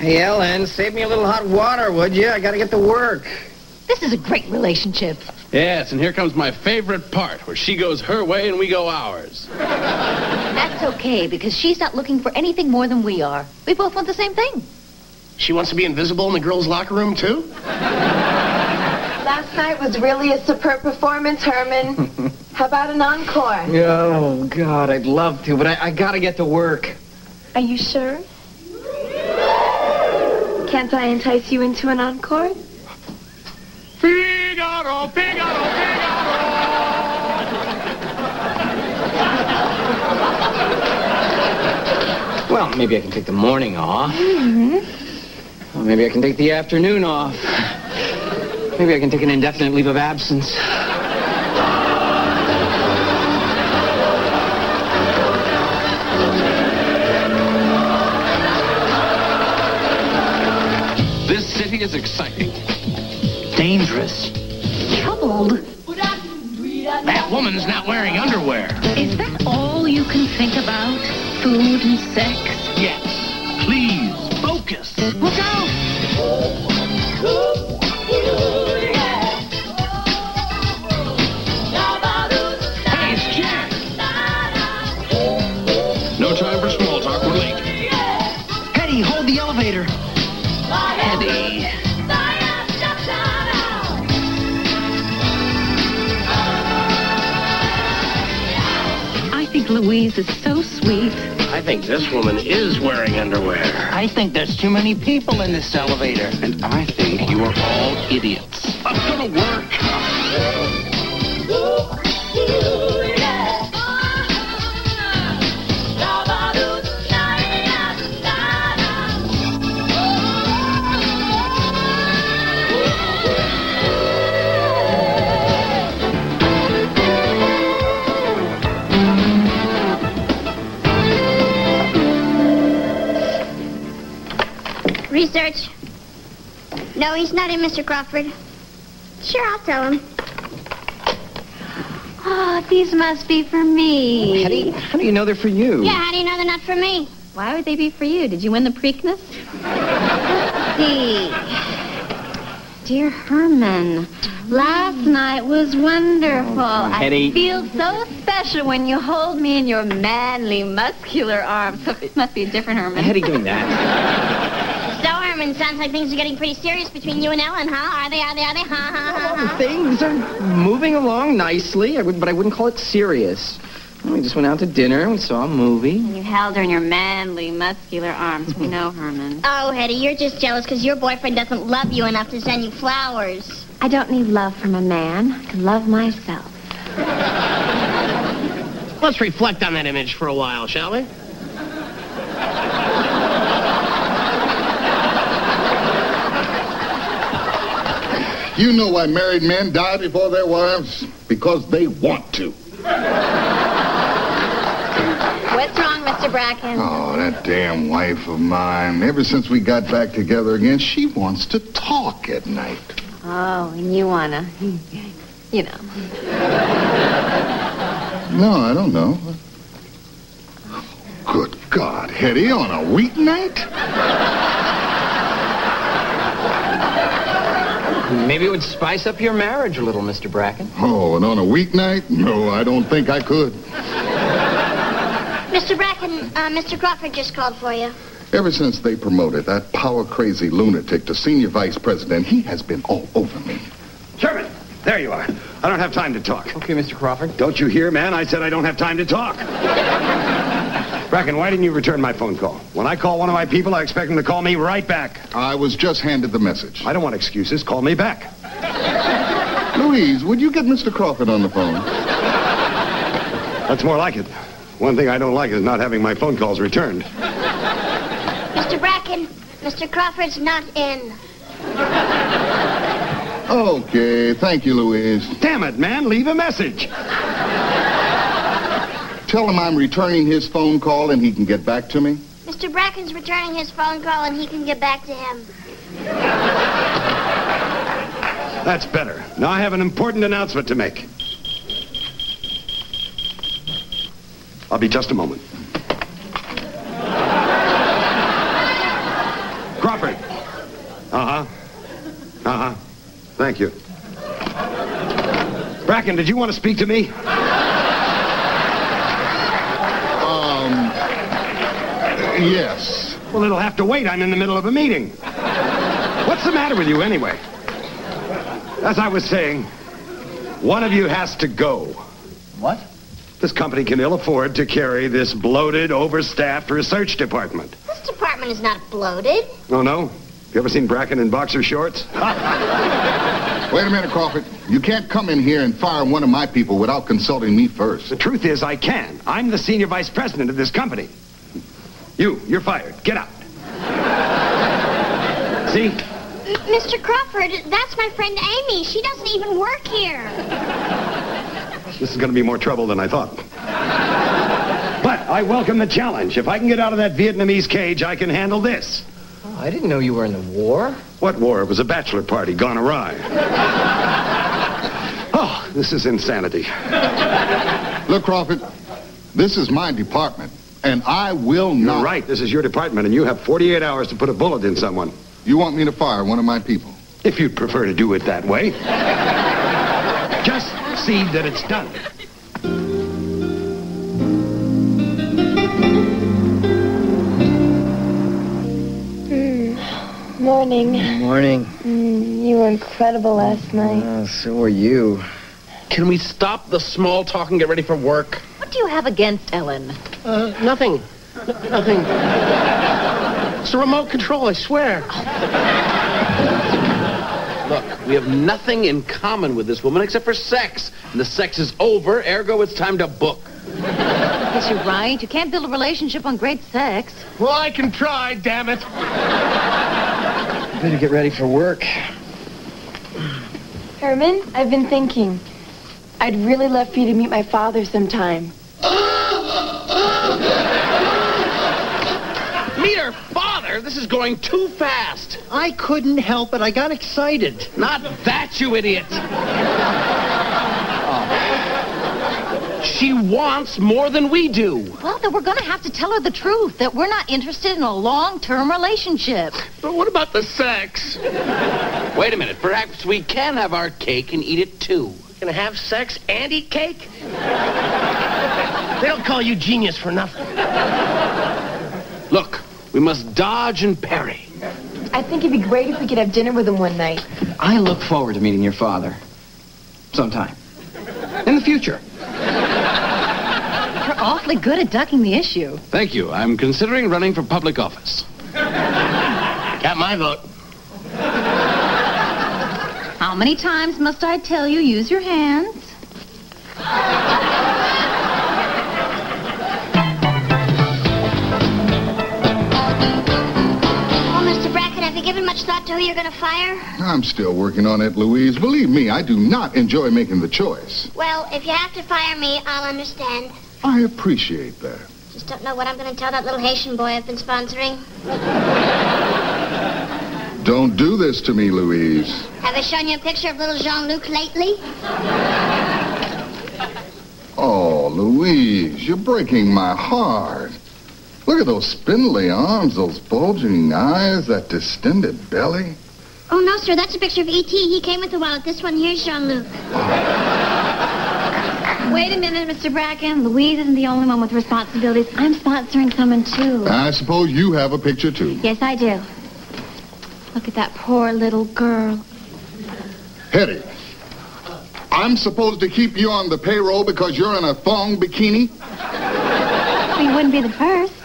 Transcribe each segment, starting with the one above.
Hey, Ellen, save me a little hot water, would you? I gotta get to work. This is a great relationship. Yes, and here comes my favorite part, where she goes her way and we go ours. That's okay, because she's not looking for anything more than we are. We both want the same thing. She wants to be invisible in the girls' locker room, too? Last night was really a superb performance, Herman. How about an encore? Oh, God, I'd love to, but I, I gotta get to work. Are you sure? Can't I entice you into an encore? Figaro, Figaro, Figaro! Well, maybe I can take the morning off. Well, maybe I can take the afternoon off. Maybe I can take an indefinite leave of absence. This is exciting. Dangerous. Troubled? That woman's not wearing underwear. Is that all you can think about? Food and sex? Yes. Please, focus. Look out! Oh. Think Louise is so sweet. I think this woman is wearing underwear. I think there's too many people in this elevator. And I think you are all idiots. I'm gonna work. Research. No, he's not in, Mr. Crawford. Sure, I'll tell him. Oh, these must be for me. Heddy, how do you know they're for you? Yeah, how do you know they're not for me? Why would they be for you? Did you win the Preakness? See. Dear Herman, last night was wonderful. Heddy. I feel so special when you hold me in your manly, muscular arms. It must be a different Herman. Heddy, give me that. So, Herman, sounds like things are getting pretty serious between you and Ellen, huh? Are they, are they, are they? Ha, ha, ha, ha. Things are moving along nicely, I would, but I wouldn't call it serious. We just went out to dinner. And we saw a movie. And you held her in your manly, muscular arms. We know, Herman. Oh, Heddy, you're just jealous because your boyfriend doesn't love you enough to send you flowers. I don't need love from a man. I can love myself. Let's reflect on that image for a while, shall we? You know why married men die before their wives? Because they want to. What's wrong, Mr. Bracken? Oh, that damn wife of mine. Ever since we got back together again, she wants to talk at night. Oh, and you wanna, you know. No, I don't know. Good God, Heddy, on a weeknight? Maybe it would spice up your marriage a little, Mr. Bracken. Oh, and on a weeknight? No, I don't think I could. Mr. Bracken, uh, Mr. Crawford just called for you. Ever since they promoted that power-crazy lunatic to senior vice president, he has been all over me. Sherman, there you are. I don't have time to talk. Okay, Mr. Crawford. Don't you hear, man? I said I don't have time to talk. Bracken, why didn't you return my phone call? When I call one of my people, I expect them to call me right back. I was just handed the message. I don't want excuses. Call me back. Louise, would you get Mr. Crawford on the phone? That's more like it. One thing I don't like is not having my phone calls returned. Mr. Bracken, Mr. Crawford's not in. Okay, thank you, Louise. Damn it, man. Leave a message. Tell him I'm returning his phone call and he can get back to me. Mr. Bracken's returning his phone call and he can get back to him. That's better. Now I have an important announcement to make. I'll be just a moment. Crawford. Uh huh. Uh huh. Thank you. Bracken, did you want to speak to me? Um, yes. Well, it'll have to wait. I'm in the middle of a meeting. What's the matter with you, anyway? As I was saying, one of you has to go. What? This company can ill afford to carry this bloated, overstaffed research department. This department is not bloated. Oh, no? You ever seen Bracken in boxer shorts? Wait a minute, Crawford. You can't come in here and fire one of my people without consulting me first. The truth is, I can. I'm the senior vice president of this company. You, you're fired. Get out. See? Mr. Crawford, that's my friend Amy. She doesn't even work here. This is going to be more trouble than I thought. But I welcome the challenge. If I can get out of that Vietnamese cage, I can handle this. Oh, I didn't know you were in the war. What war? It was a bachelor party gone awry. Oh, this is insanity. Look, Crawford, this is my department, and I will You're not. right. This is your department, and you have 48 hours to put a bullet in someone. You want me to fire one of my people? If you'd prefer to do it that way. Just see that it's done. Morning. Morning. Mm, you were incredible last night. Oh, so were you. Can we stop the small talk and get ready for work? What do you have against Ellen? Uh, nothing. N- nothing. It's a remote control, I swear. Look, we have nothing in common with this woman except for sex. And the sex is over, ergo it's time to book. Yes, you're right. You can't build a relationship on great sex. Well, I can try, damn it. Better get ready for work. Herman, I've been thinking. I'd really love for you to meet my father sometime. Father? This is going too fast. I couldn't help it. I got excited. Not that, you idiot. Oh. She wants more than we do. Well, then we're going to have to tell her the truth that we're not interested in a long-term relationship. But what about the sex? Wait a minute. Perhaps we can have our cake and eat it too. Gonna have sex and eat cake? they don't call you genius for nothing. Look, we must dodge and parry. I think it'd be great if we could have dinner with him one night. I look forward to meeting your father. Sometime. In the future. You're awfully good at ducking the issue. Thank you. I'm considering running for public office. Got my vote. How many times must I tell you use your hands? Given much thought to who you're going to fire? I'm still working on it, Louise. Believe me, I do not enjoy making the choice. Well, if you have to fire me, I'll understand. I appreciate that. Just don't know what I'm going to tell that little Haitian boy I've been sponsoring. Don't do this to me, Louise. Have I shown you a picture of little Jean-Luc lately? Oh, Louise, you're breaking my heart. Look at those spindly arms, those bulging eyes, that distended belly. Oh, no, sir. That's a picture of E.T. He came with the wallet. This one here's Jean-Luc. Wait a minute, Mr. Bracken. Louise isn't the only one with responsibilities. I'm sponsoring someone, too. I suppose you have a picture, too. Yes, I do. Look at that poor little girl. Heddy, I'm supposed to keep you on the payroll because you're in a thong bikini? Well, you wouldn't be the first.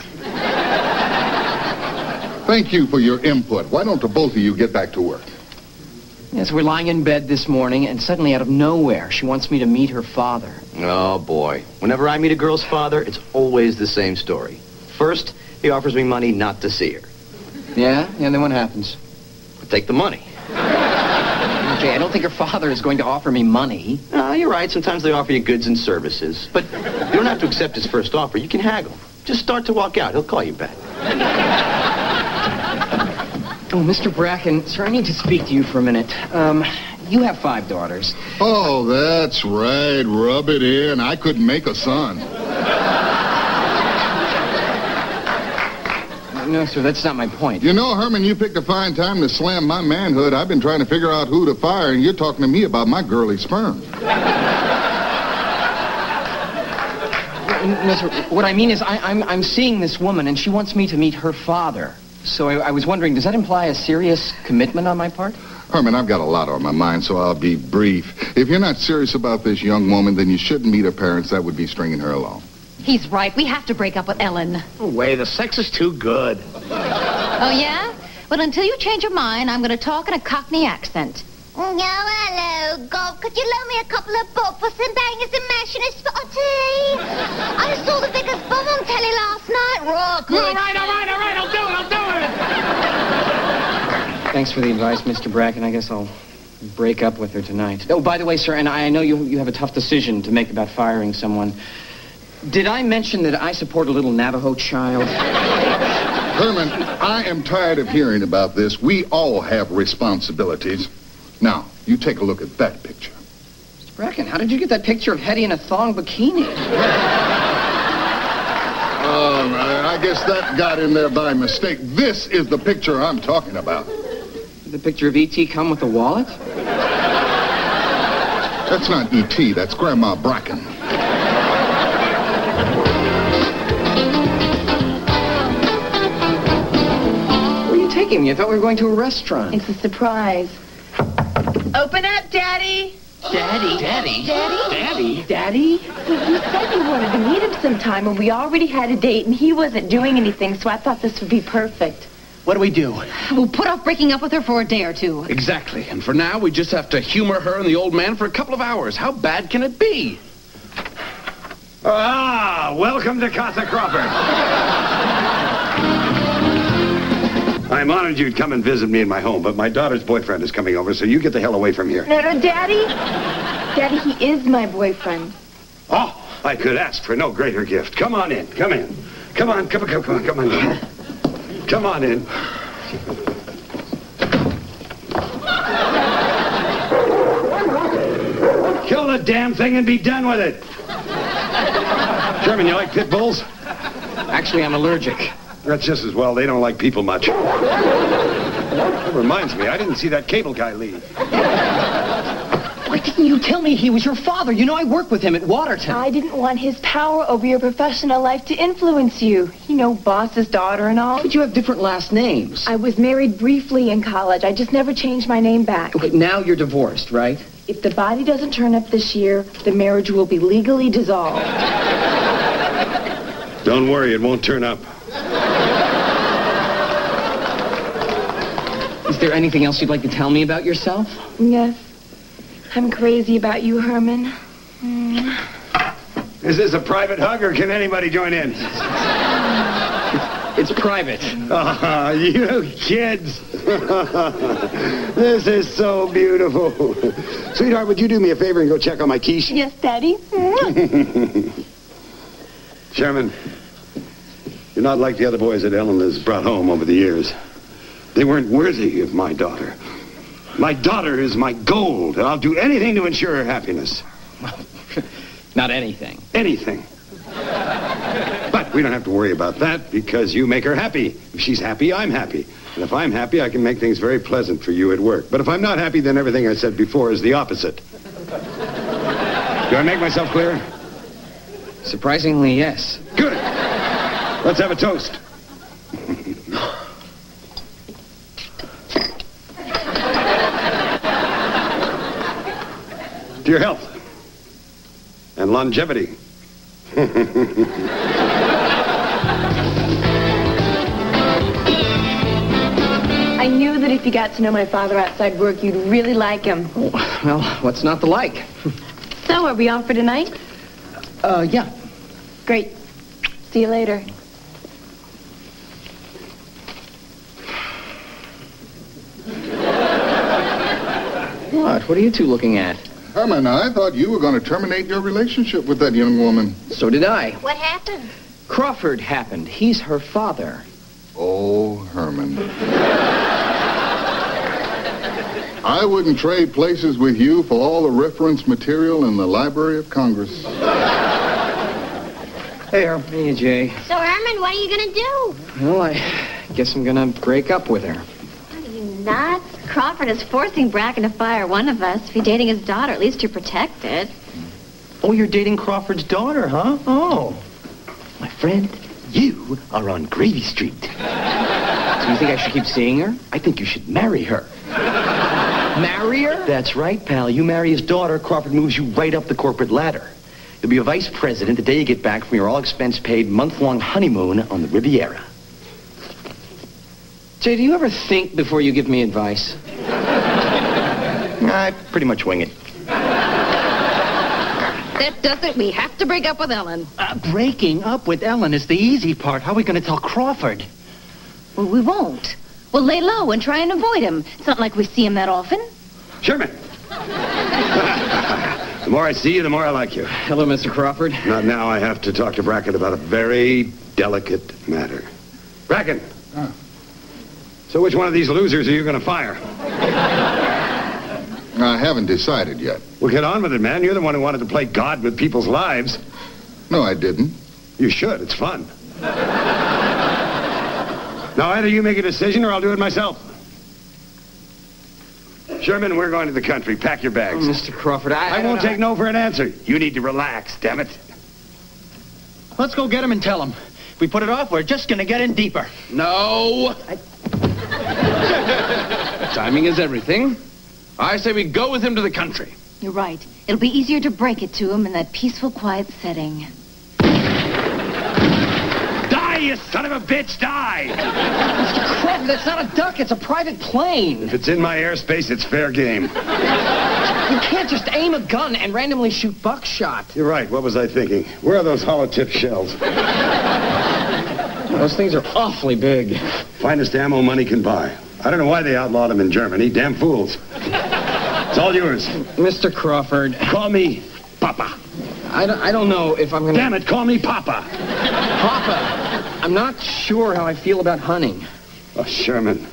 Thank you for your input. Why don't the both of you get back to work? Yes, we're lying in bed this morning, and suddenly out of nowhere, she wants me to meet her father. Oh, boy. Whenever I meet a girl's father, it's always the same story. First, he offers me money not to see her. Yeah? And then what happens? I take the money. Okay, I don't think her father is going to offer me money. No, you're right. Sometimes they offer you goods and services. But you don't have to accept his first offer. You can haggle. Just start to walk out. He'll call you back. Oh, Mr. Bracken, sir, I need to speak to you for a minute. Um, you have five daughters. Oh, that's right. Rub it in. I couldn't make a son. no, sir, that's not my point. You know, Herman, you picked a fine time to slam my manhood. I've been trying to figure out who to fire, and you're talking to me about my girly sperm. No, sir, what I mean is I, I'm, I'm seeing this woman, and she wants me to meet her father. So I, I was wondering, does that imply a serious commitment on my part? Herman, I've got a lot on my mind, so I'll be brief. If you're not serious about this young woman, then you shouldn't meet her parents. That would be stringing her along. He's right. We have to break up with Ellen. No way, the sex is too good. Oh, yeah? Well, until you change your mind, I'm going to talk in a Cockney accent. Oh, hello, Gob. Could you loan me a couple of bob for some bangers and mash and a spot tea? I saw the vicar's bum on telly last night. Raw good. All right, all right, all right. I'll do it. I'll do it. Thanks for the advice, Mr. Bracken. I guess I'll break up with her tonight. Oh, by the way, sir, and I know you, you have a tough decision to make about firing someone. Did I mention that I support a little Navajo child? Herman, I am tired of hearing about this. We all have responsibilities. Now, you take a look at that picture. Mr. Bracken, how did you get that picture of Heddy in a thong bikini? Oh, man, I guess that got in there by mistake. This is the picture I'm talking about. Did the picture of E.T. come with a wallet? That's not E.T., that's Grandma Bracken. Where are you taking me? I thought we were going to a restaurant. It's a surprise. Open up, Daddy. Daddy. Daddy. Daddy? Daddy. Daddy. Well, He said you wanted to meet him sometime, and we already had a date, and he wasn't doing anything, so I thought this would be perfect. What do we do? We'll put off breaking up with her for a day or two. Exactly. And for now, we just have to humor her and the old man for a couple of hours. How bad can it be? Ah, welcome to Casa Crawford. I'm honored you'd come and visit me in my home, but my daughter's boyfriend is coming over, so you get the hell away from here. No, no, Daddy. Daddy, he is my boyfriend. Oh, I could ask for no greater gift. Come on in. Come in. Come on. Come on. Come on. Come on. in. Come on in. Kill the damn thing and be done with it. Sherman, you like pit bulls? Actually, I'm allergic. That's just as well. They don't like people much. That reminds me, I didn't see that cable guy leave. Why didn't you tell me he was your father? You know I work with him at Waterton. I didn't want his power over your professional life to influence you. You know, boss's daughter and all. But you have different last names. I was married briefly in college. I just never changed my name back. Okay, now you're divorced, right? If the body doesn't turn up this year, the marriage will be legally dissolved. Don't worry, it won't turn up. There anything else you'd like to tell me about yourself? Yes. I'm crazy about you, Herman. Mm. Is this a private hug or can anybody join in? It's private. Ah, you kids. this is so beautiful. Sweetheart, would you do me a favor and go check on my quiche? Yes, Daddy. Sherman, you're not like the other boys that Ellen has brought home over the years. They weren't worthy of my daughter. My daughter is my gold, and I'll do anything to ensure her happiness. Not anything. Anything. But we don't have to worry about that because you make her happy. If she's happy, I'm happy. And if I'm happy, I can make things very pleasant for you at work. But if I'm not happy, then everything I said before is the opposite. Do I make myself clear? Surprisingly, yes. Good. Let's have a toast. To your health and longevity. I knew that if you got to know my father outside work, you'd really like him. Well, what's not to like? So, are we on for tonight? Uh, yeah. Great. See you later. What? What are you two looking at? Herman, I thought you were going to terminate your relationship with that young woman. So did I. What happened? Crawford happened. He's her father. Oh, Herman. I wouldn't trade places with you for all the reference material in the Library of Congress. Hey, Herb. Hey, Jay. So, Herman, what are you going to do? Well, I guess I'm gonna break up with her. Are you nuts? Crawford is forcing Bracken to fire one of us. If you're dating his daughter, at least you're protected. Oh, you're dating Crawford's daughter, huh? Oh. My friend, you are on Gravy Street. Do you think I should keep seeing her? I think you should marry her. Marry her? That's right, pal. You marry his daughter, Crawford moves you right up the corporate ladder. You'll be a vice president the day you get back from your all-expense-paid month-long honeymoon on the Riviera. Jay, do you ever think before you give me advice? I pretty much wing it. That does it. We have to break up with Ellen. Uh, breaking up with Ellen is the easy part. How are we going to tell Crawford? Well, we won't. We'll lay low and try and avoid him. It's not like we see him that often. Sherman! the more I see you, the more I like you. Hello, Mr. Crawford. Not now. I have to talk to Bracken about a very delicate matter. Bracken! So which one of these losers are you going to fire? I haven't decided yet. Well, get on with it, man. You're the one who wanted to play God with people's lives. No, I didn't. You should. It's fun. now, either you make a decision or I'll do it myself. Sherman, we're going to the country. Pack your bags. Oh, Mr. Crawford, I, I, don't won't know. take no for an answer. You need to relax, damn it. Let's go get him and tell him. If we put it off, we're just going to get in deeper. No. Timing is everything. I say we go with him to the country. You're right. It'll be easier to break it to him in that peaceful, quiet setting. Die, you son of a bitch, die! Mr. Crawford, that's not a duck. It's a private plane. If it's in my airspace, it's fair game. You can't just aim a gun and randomly shoot buckshot. You're right. What was I thinking? Where are those hollow tip shells? Those things are awfully big. Finest ammo money can buy. I don't know why they outlawed them in Germany. Damn fools. It's all yours. Mr. Crawford, Call me Papa. I don't, I don't know if I'm gonna... Damn it, call me Papa. Papa, I'm not sure how I feel about hunting. Oh, Sherman.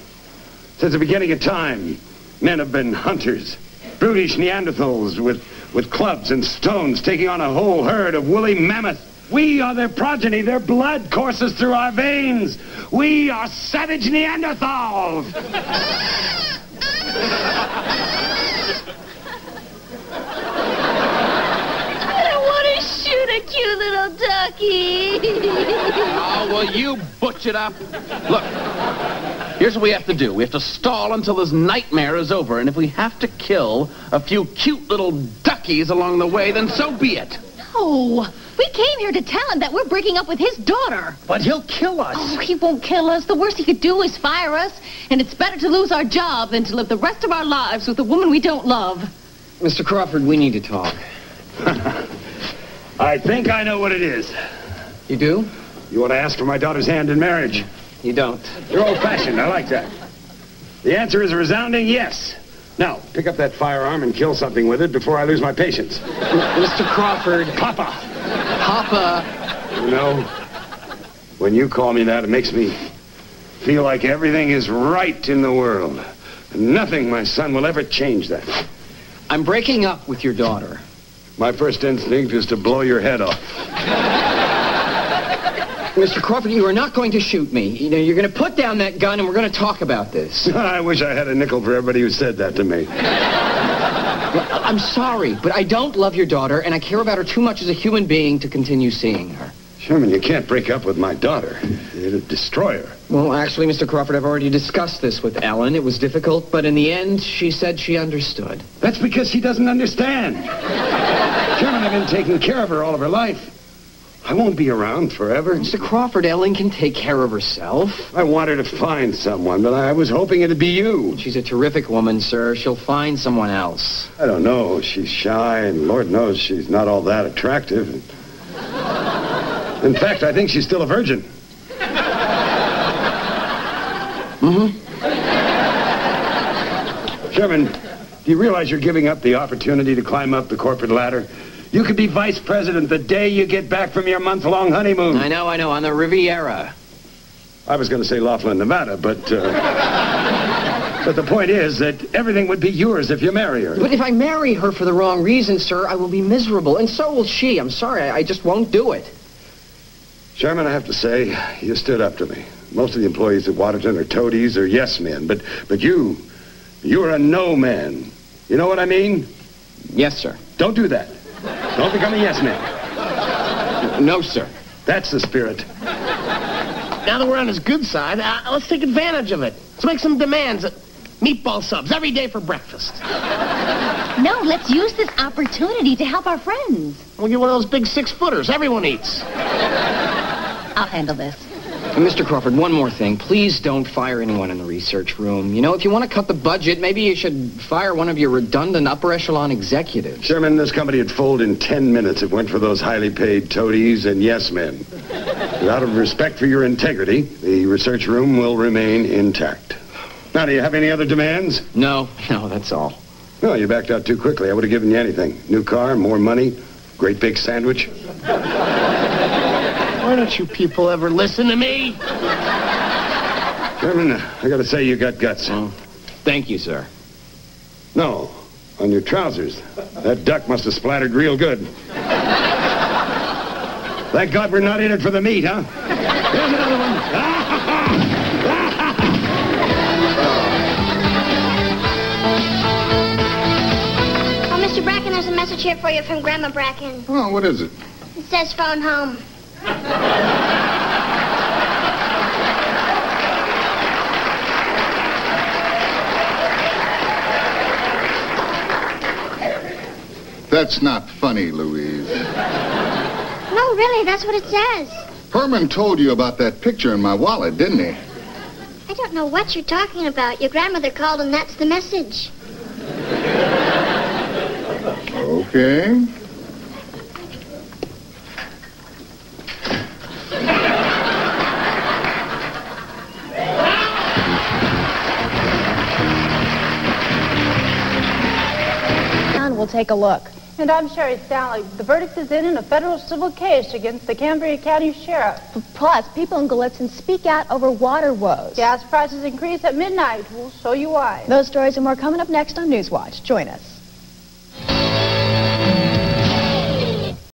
Since the beginning of time, men have been hunters. Brutish Neanderthals with, with clubs and stones taking on a whole herd of woolly mammoths. We are their progeny. Their blood courses through our veins. We are savage Neanderthals. I don't want to shoot a cute little ducky. Oh, will you butch it up? Look, here's what we have to do. We have to stall until this nightmare is over, and if we have to kill a few cute little duckies along the way, then so be it. No. We came here to tell him that we're breaking up with his daughter. But he'll kill us. Oh, he won't kill us. The worst he could do is fire us. And it's better to lose our job than to live the rest of our lives with a woman we don't love. Mr. Crawford, we need to talk. I think I know what it is. You do? You want to ask for my daughter's hand in marriage? You don't. You're old-fashioned. I like that. The answer is a resounding yes. Now, pick up that firearm and kill something with it before I lose my patience. Mr. Crawford, Papa! Papa, You know, when you call me that, it makes me feel like everything is right in the world. Nothing, my son, will ever change that. I'm breaking up with your daughter. My first instinct is to blow your head off. Mr. Crawford, you are not going to shoot me. You know, you're going to put down that gun and we're going to talk about this. I wish I had a nickel for everybody who said that to me. I'm sorry, but I don't love your daughter and I care about her too much as a human being to continue seeing her. Sherman, you can't break up with my daughter. It'd destroy her. Well, actually, Mr. Crawford, I've already discussed this with Ellen. It was difficult, but in the end, she said she understood. That's because she doesn't understand. Sherman, I've been taking care of her all of her life. I won't be around forever. Mr. Crawford, Ellen can take care of herself. I want her to find someone, but I was hoping it'd be you. She's a terrific woman, sir. She'll find someone else. I don't know. She's shy, and Lord knows she's not all that attractive. In fact, I think she's still a virgin. Mm-hmm. Sherman, do you realize you're giving up the opportunity to climb up the corporate ladder? You could be vice president the day you get back from your month-long honeymoon. I know, I know, on the Riviera. I was going to say Laughlin, Nevada, but uh, but the point is that everything would be yours if you marry her. But if I marry her for the wrong reason, sir, I will be miserable, and so will she. I'm sorry, I, I just won't do it. Sherman, I have to say, you stood up to me. Most of the employees at Waterton are toadies or yes men, but but you, you are a no man. You know what I mean? Yes, sir. Don't do that. Don't become a yes man. No, sir. That's the spirit. Now that we're on his good side, uh, let's take advantage of it. Let's make some demands. Meatball subs every day for breakfast. No, let's use this opportunity to help our friends. We'll get one of those big six-footers everyone eats. I'll handle this. And Mr. Crawford, one more thing. Please don't fire anyone in the research room. You know, if you want to cut the budget, maybe you should fire one of your redundant upper echelon executives. Sherman, this company would fold in 10 minutes if it went for those highly paid toadies and yes men. Out of respect for your integrity, the research room will remain intact. Now, do you have any other demands? No, no, that's all. No, you backed out too quickly. I would have given you anything. New car, more money, great big sandwich. Why don't you people ever listen to me? Sherman, I gotta say you got guts. Oh. Thank you, sir. No, on your trousers. That duck must have splattered real good. Thank God we're not in it for the meat, huh? Here's another one. Oh, Mr. Bracken, there's a message here for you from Grandma Bracken. Oh, what is it? It says phone home. That's not funny, Louise. No, really, that's what it says. Herman told you about that picture in my wallet, didn't he? I don't know what you're talking about. Your grandmother called and that's the message. Okay. Take a look. And I'm Sherry Stanley. The verdict is in in a federal civil case against the Cambria County Sheriff. Plus, people in Gallitzin speak out over water woes. Gas prices increase at midnight. We'll show you why. Those stories and more coming up next on Newswatch. Join us.